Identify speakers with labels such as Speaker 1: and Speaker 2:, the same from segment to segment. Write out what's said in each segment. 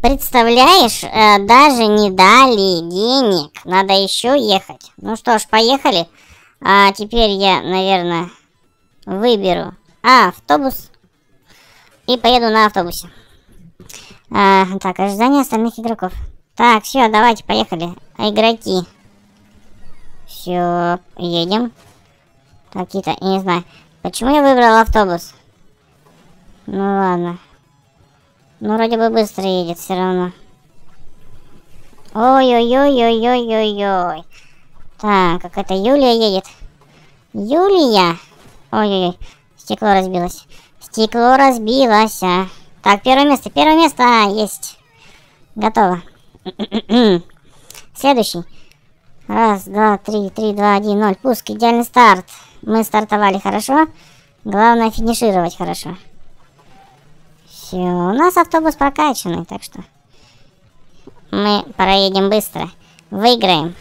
Speaker 1: Представляешь, э, даже не дали денег. Надо еще ехать. Ну что ж, поехали. А теперь я, наверное, выберу а, автобус и поеду на автобусе. А, так, ожидание остальных игроков. Так, все, давайте, поехали. Игроки. Все, едем. Какие-то, не знаю. Почему я выбрал автобус? Ну ладно. Ну, вроде бы быстро едет все равно. Ой-ой-ой-ой-ой-ой-ой. Так, какая-то Юлия едет. Юлия? Ой-ой-ой. Стекло разбилось. Стекло разбилось. А. Так, первое место. Первое место есть. Готово. Следующий. Раз, два, три, три, два, один, ноль. Пуск. Идеальный старт. Мы стартовали хорошо. Главное финишировать хорошо у нас автобус прокачанный, так что мы проедем быстро. Выиграем.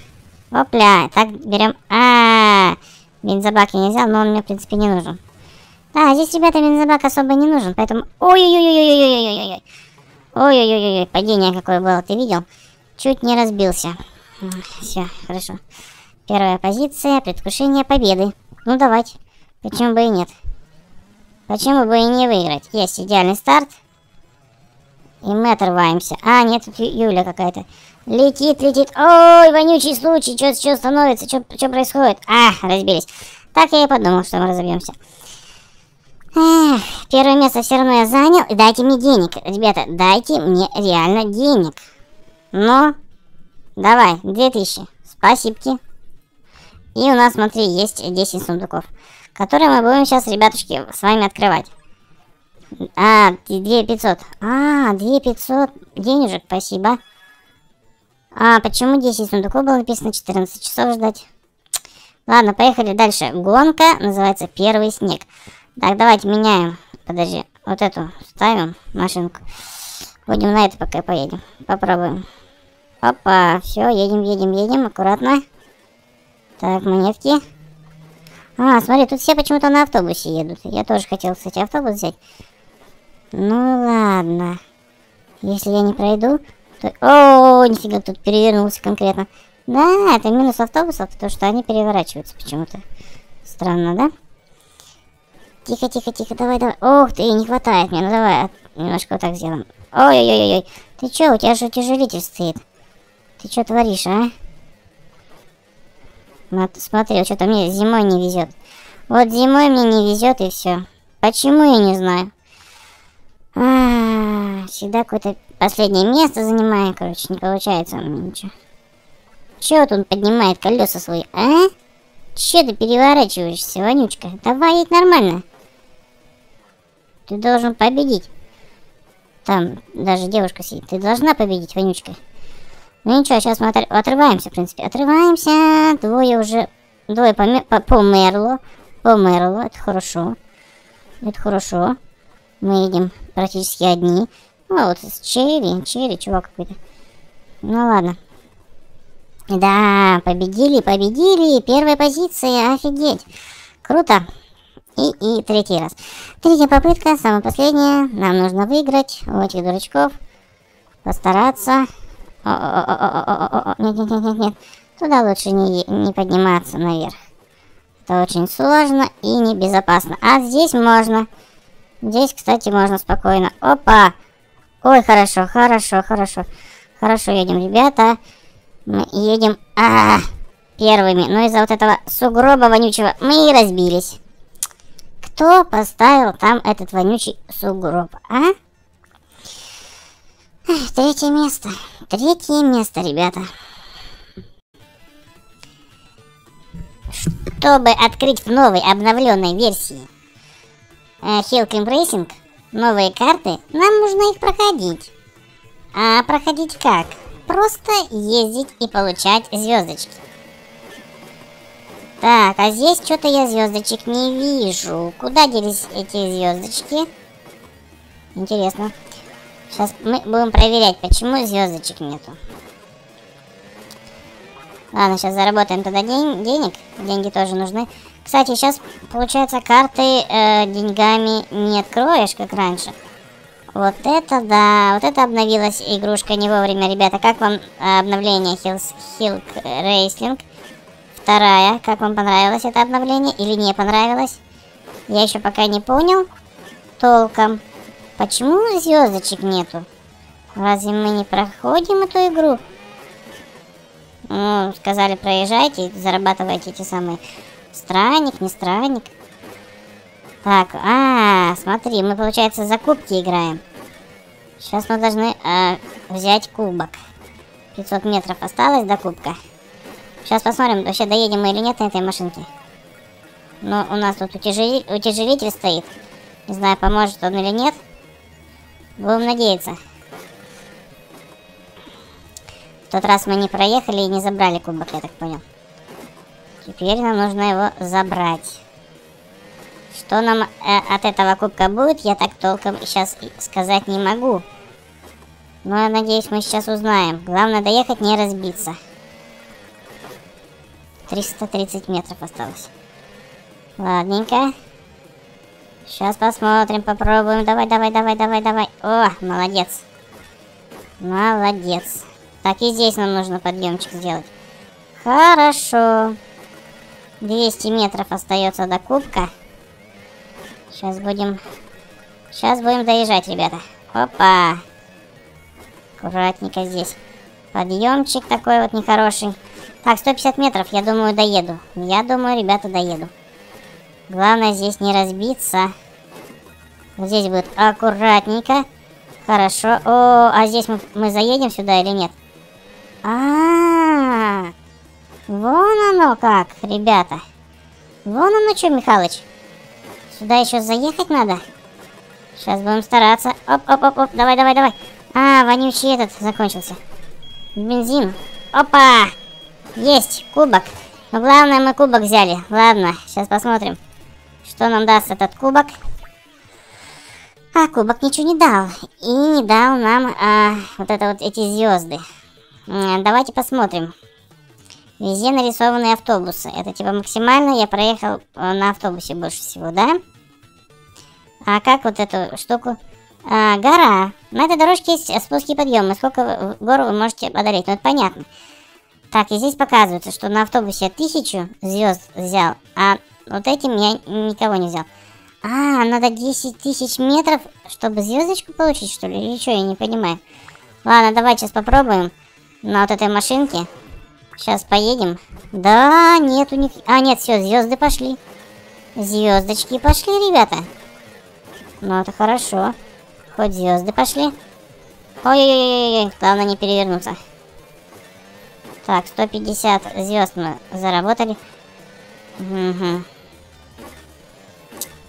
Speaker 1: Опля, так берем... А, -а, -а, -а. бензобак я не взял, но он мне, в принципе, не нужен. Да, здесь, ребята, бензобак особо не нужен, поэтому... Ой-ой-ой-ой-ой-ой-ой-ой. Ой-ой-ой-ой, падение какое было, ты видел? Чуть не разбился. Все, хорошо. Первая позиция, предвкушение победы. Ну, давайте. Почему бы и нет. Почему бы и не выиграть? Есть идеальный старт. И мы отрываемся. А, нет, тут Юля какая-то. Летит, летит. Ой, вонючий случай. Что становится? Что происходит? А, разбились. Так я и подумал, что мы разобьемся. Эх, первое место все равно я занял. Дайте мне денег. Ребята, дайте мне реально денег. Ну, давай, 2000. Спасибо. И у нас, смотри, есть 10 сундуков которые мы будем сейчас, ребятушки, с вами открывать. А, 2500. А, 2500 денежек, спасибо. А, почему 10 сундуков было написано 14 часов ждать? Ладно, поехали дальше. Гонка называется «Первый снег». Так, давайте меняем. Подожди, вот эту ставим машинку. Будем на это пока поедем. Попробуем. Опа, все, едем, едем, едем, аккуратно. Так, монетки. А, смотри, тут все почему-то на автобусе едут. Я тоже хотел, кстати, автобус взять. Ну ладно. Если я не пройду, то... О, нифига, тут перевернулся конкретно. Да, это минус автобусов, потому что они переворачиваются почему-то. Странно, да? Тихо, тихо, тихо, давай, давай. Ох ты, не хватает мне. Ну давай, немножко вот так сделаем. Ой-ой-ой-ой. Ты чё, у тебя же утяжелитель стоит. Ты что творишь, а? Вот, смотри, что-то мне зимой не везет. Вот зимой мне не везет и все. Почему, я не знаю. А -а -а, всегда какое-то последнее место занимаю, короче, не получается у меня ничего. Чего тут поднимает колеса свои, а? Че ты переворачиваешься, вонючка? Давай едь нормально. Ты должен победить. Там даже девушка сидит. Ты должна победить, вонючка. Ну ничего, сейчас мы отрываемся, в принципе. Отрываемся. Двое уже... Двое помер... померло. Померло. Это хорошо. Это хорошо. Мы едем практически одни. Ну, вот с Черри. Черри, чувак какой-то. Ну, ладно. Да, победили, победили. Первая позиция. Офигеть. Круто. И, и третий раз. Третья попытка, самая последняя. Нам нужно выиграть у этих дурачков. Постараться. Нет, нет, нет, нет, нет. Туда лучше не, не подниматься наверх. Это очень сложно и небезопасно. А здесь можно. Здесь, кстати, можно спокойно. Опа! Ой, хорошо, хорошо, хорошо. Хорошо едем, ребята. Мы едем а, -а, -а первыми. Но из-за вот этого сугроба вонючего мы и разбились. Кто поставил там этот вонючий сугроб, а? Третье место. Третье место, ребята. Чтобы открыть в новой обновленной версии э, Hellclimb Racing новые карты, нам нужно их проходить. А проходить как? Просто ездить и получать звездочки. Так, а здесь что-то я звездочек не вижу. Куда делись эти звездочки? Интересно. Сейчас мы будем проверять, почему звездочек нету. Ладно, сейчас заработаем тогда день, денег. Деньги тоже нужны. Кстати, сейчас, получается, карты э, деньгами не откроешь, как раньше. Вот это да, вот это обновилась игрушка не вовремя, ребята. Как вам а, обновление Hills, Hill Racing? Вторая, как вам понравилось это обновление или не понравилось? Я еще пока не понял толком. Почему звездочек нету? Разве мы не проходим эту игру? Ну, сказали, проезжайте, зарабатывайте эти самые... Странник, не странник. Так, а, смотри, мы, получается, закупки играем. Сейчас мы должны э, взять кубок. 500 метров осталось до кубка. Сейчас посмотрим, вообще доедем мы или нет на этой машинке. Но у нас тут утяжелитель, утяжелитель стоит. Не знаю, поможет он или нет. Будем надеяться. В тот раз мы не проехали и не забрали кубок, я так понял. Теперь нам нужно его забрать. Что нам э, от этого кубка будет, я так толком сейчас сказать не могу. Но я надеюсь, мы сейчас узнаем. Главное доехать, не разбиться. 330 метров осталось. Ладненько. Сейчас посмотрим, попробуем. Давай, давай, давай, давай, давай. О, молодец. Молодец. Так, и здесь нам нужно подъемчик сделать. Хорошо. 200 метров остается до кубка. Сейчас будем... Сейчас будем доезжать, ребята. Опа. Аккуратненько здесь. Подъемчик такой вот нехороший. Так, 150 метров, я думаю, доеду. Я думаю, ребята, доеду. Главное здесь не разбиться. здесь будет аккуратненько. Хорошо. О, а здесь мы, мы заедем сюда или нет? А, -а, а Вон оно как, ребята. Вон оно что, Михалыч. Сюда еще заехать надо. Сейчас будем стараться. Оп, оп, оп, оп. Давай, давай, давай. А, вонючий этот закончился. Бензин. Опа! Есть, кубок. Но главное, мы кубок взяли. Ладно, сейчас посмотрим, что нам даст этот кубок. А, кубок ничего не дал. И не дал нам а, вот это вот эти звезды. Давайте посмотрим. Везде нарисованы автобусы. Это типа максимально я проехал э, на автобусе больше всего, да? А как вот эту штуку? А, гора. На этой дорожке есть спуски и подъемы. Сколько гор вы можете одолеть? Ну, это понятно. Так, и здесь показывается, что на автобусе тысячу звезд взял, а вот этим я никого не взял. А, надо 10 тысяч метров, чтобы звездочку получить, что ли? Или что, я не понимаю. Ладно, давай сейчас попробуем на вот этой машинке. Сейчас поедем. Да, нет у них... А, нет, все, звезды пошли. Звездочки пошли, ребята. Ну, это хорошо. Хоть звезды пошли. Ой-ой-ой, главное не перевернуться. Так, 150 звезд мы заработали. Угу.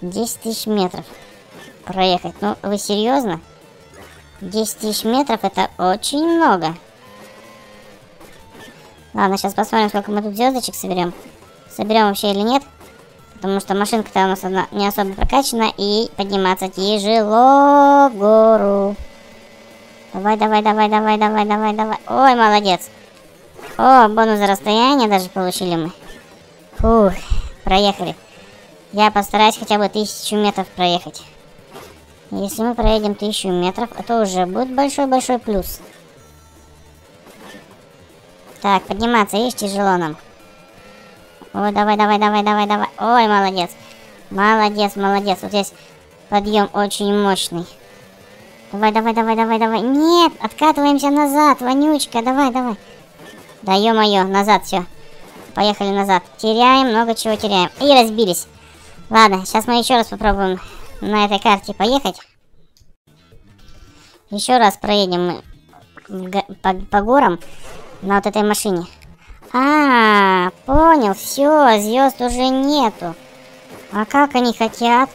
Speaker 1: 10 тысяч метров проехать. Ну, вы серьезно? 10 тысяч метров это очень много. Ладно, сейчас посмотрим, сколько мы тут звездочек соберем. Соберем вообще или нет. Потому что машинка-то у нас одна не особо прокачана. И подниматься тяжело в гору. Давай, давай, давай, давай, давай, давай, давай. Ой, молодец. О, бонус за расстояние даже получили мы. Фух, проехали. Я постараюсь хотя бы тысячу метров проехать. Если мы проедем тысячу метров, это уже будет большой-большой плюс. Так, подниматься, видишь, тяжело нам. Ой, давай, давай, давай, давай, давай. Ой, молодец. Молодец, молодец. Вот здесь подъем очень мощный. Давай, давай, давай, давай, давай. Нет, откатываемся назад, вонючка. Давай, давай. Да ё-моё, назад все. Поехали назад. Теряем, много чего теряем. И разбились. Ладно, сейчас мы еще раз попробуем на этой карте поехать. Еще раз проедем мы по, по горам на вот этой машине. А, понял, все, звезд уже нету. А как они хотят,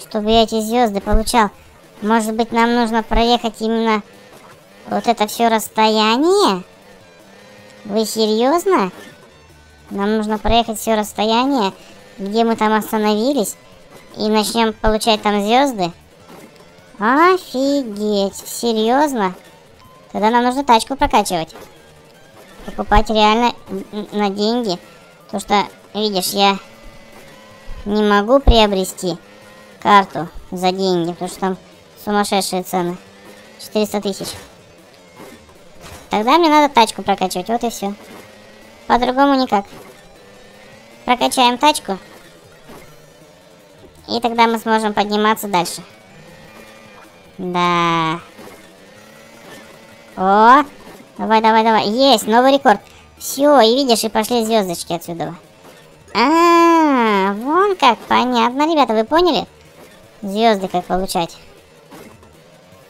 Speaker 1: чтобы я эти звезды получал? Может быть, нам нужно проехать именно вот это все расстояние? Вы серьезно? Нам нужно проехать все расстояние, где мы там остановились, и начнем получать там звезды? Офигеть, серьезно? Тогда нам нужно тачку прокачивать покупать реально на деньги. То что, видишь, я не могу приобрести карту за деньги, потому что там Сумасшедшие цены. 400 тысяч. Тогда мне надо тачку прокачивать, вот и все. По-другому никак. Прокачаем тачку. И тогда мы сможем подниматься дальше. Да. О! Давай, давай, давай. Есть, новый рекорд. Все, и видишь, и пошли звездочки отсюда. А, -а, а, вон как, понятно, ребята, вы поняли? Звезды как получать.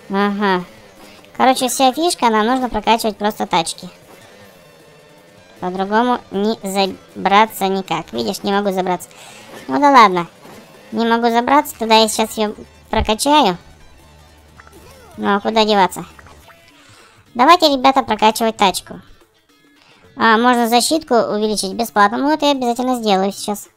Speaker 1: Ага. Короче, вся фишка, нам нужно прокачивать просто тачки. По-другому не забраться никак. Видишь, не могу забраться. Ну да ладно. Не могу забраться, тогда я сейчас ее прокачаю. Ну а куда деваться? Давайте, ребята, прокачивать тачку. А, можно защитку увеличить бесплатно. Ну, это я обязательно сделаю сейчас.